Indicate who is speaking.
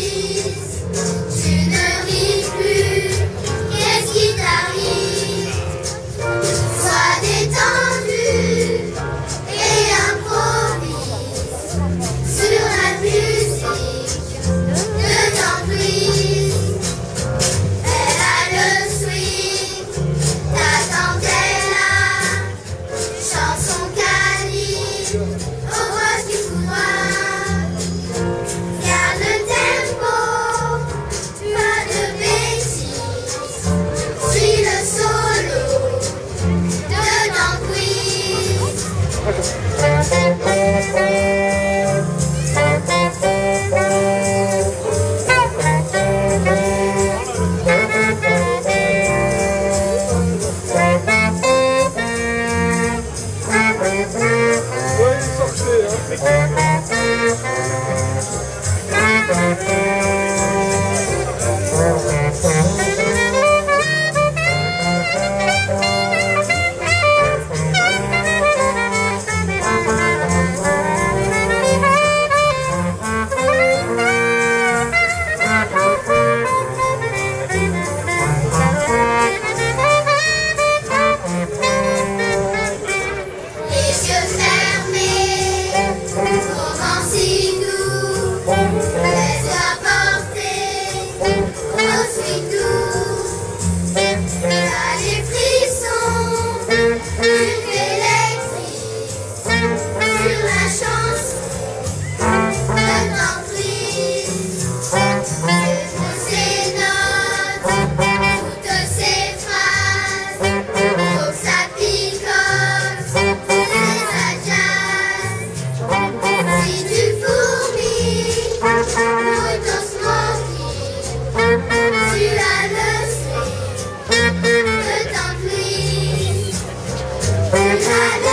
Speaker 1: Thank you. time.